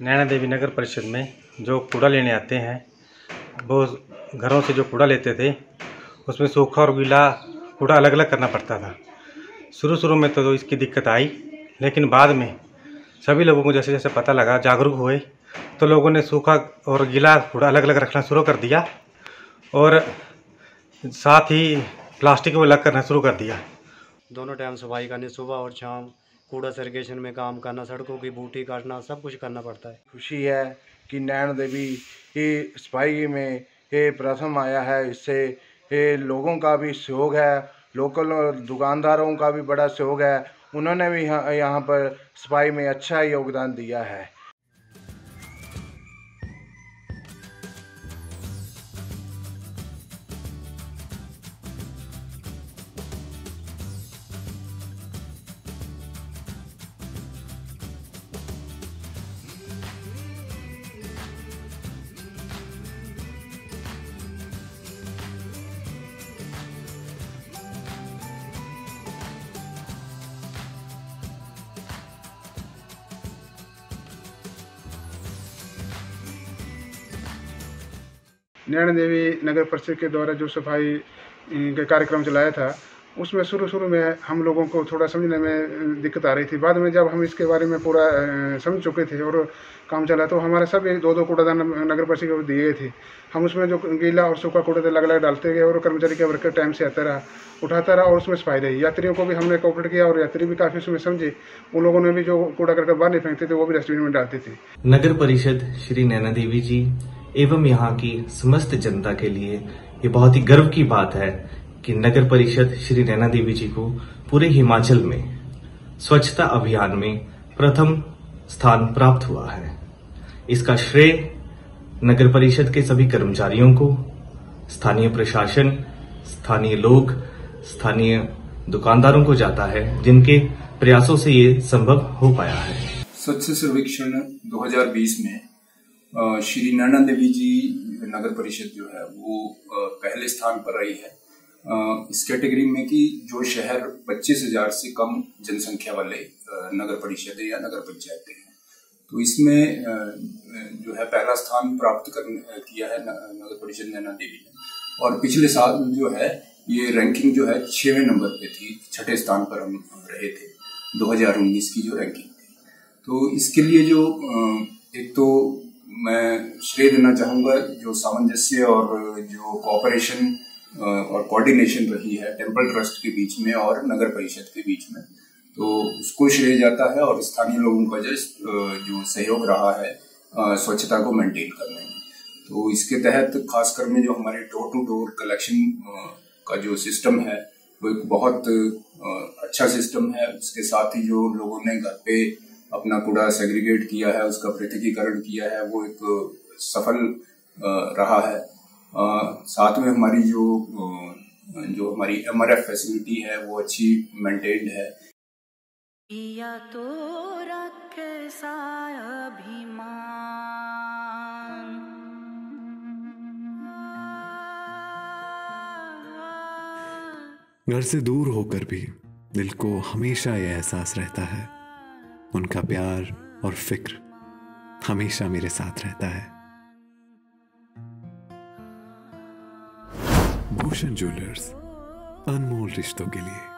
नैना देवी नगर परिषद में जो कूड़ा लेने आते हैं, वो घरों से जो कूड़ा लेते थे, उसमें सूखा और गीला कूड़ा अलग अलग करना पड़ता था। शुरू शुरू में तो इसकी दिक्कत आई, लेकिन बाद में सभी लोगों को जैसे जैसे पता लगा, जागरूक हुए तो लोगों ने सूखा और गीला कूड़ा अलग अलग रखना शुरू कर दिया और साथ ही प्लास्टिक को अलग करना शुरू कर दिया। दोनों टाइम सफ़ाई करनी सुबह और शाम कूड़ा सर्गेशन में काम करना, सड़कों की बूटी काटना, सब कुछ करना पड़ता है। खुशी है कि नैन देवी सफ़ाई में ये प्रथम आया है। इससे ये लोगों का भी सहयोग है, लोकल दुकानदारों का भी बड़ा सहयोग है। उन्होंने भी यहाँ यहाँ पर सफ़ाई में अच्छा योगदान दिया है। नैना देवी नगर परिषद के द्वारा जो सफ़ाई का कार्यक्रम चलाया था, उसमें शुरू शुरू में हम लोगों को थोड़ा समझने में दिक्कत आ रही थी। बाद में जब हम इसके बारे में पूरा समझ चुके थे और काम चला तो हमारे सब दो दो कूड़ादान नगर परिषद को दिए थे। हम उसमें जो गीला और सूखा कूड़ा अलग अलग डालते गए और कर्मचारी का वर्कर टाइम से आता रहा, उठाता रहा और उसमें सफ़ाई रही। यात्रियों को भी हमने कोऑपरेट किया और यात्री भी काफ़ी उसमें समझे। उन लोगों ने भी जो कूड़ा करके बाहर नहीं फेंकते थे, वो भी डस्टबिन में डालते थे। नगर परिषद श्री नैना देवी जी एवं यहाँ की समस्त जनता के लिए ये बहुत ही गर्व की बात है कि नगर परिषद श्री नैना देवी जी को पूरे हिमाचल में स्वच्छता अभियान में प्रथम स्थान प्राप्त हुआ है। इसका श्रेय नगर परिषद के सभी कर्मचारियों को, स्थानीय प्रशासन, स्थानीय लोग, स्थानीय दुकानदारों को जाता है, जिनके प्रयासों से ये संभव हो पाया है। स्वच्छ सर्वेक्षण 2020 में श्री नैना देवी जी नगर परिषद जो है, वो पहले स्थान पर रही है। इस कैटेगरी में कि जो शहर पच्चीस हज़ार से कम जनसंख्या वाले नगर परिषद या नगर पंचायतें हैं। तो इसमें जो है, पहला स्थान प्राप्त कर किया है नगर परिषद नैना देवी ने। और पिछले साल जो है, ये रैंकिंग जो है, छवें नंबर पे थी, छठे स्थान पर हम रहे थे 2019 की जो रैंकिंग थी। तो इसके लिए जो एक तो मैं श्रेय देना चाहूँगा जो सामंजस्य और जो कॉपरेशन और कोऑर्डिनेशन रही है टेंपल ट्रस्ट के बीच में और नगर परिषद के बीच में तो उसको श्रेय जाता है और स्थानीय लोगों का जो सहयोग रहा है स्वच्छता को मेंटेन करने में। तो इसके तहत खासकर में जो हमारे डोर टू डोर कलेक्शन का जो सिस्टम है, वो एक बहुत अच्छा सिस्टम है। उसके साथ ही जो लोगों ने घर पे अपना कूड़ा सेग्रीगेट किया है उसका पृथकीकरण किया है वो एक सफल रहा है। साथ में हमारी जो जो हमारी एमआरएफ फैसिलिटी है वो अच्छी मेंटेन्ड है। या तो घर से दूर होकर भी दिल को हमेशा यह एहसास रहता है उनका प्यार और फ़िक्र हमेशा मेरे साथ रहता है। भूषण ज्वेलर्स, अनमोल रिश्तों के लिए।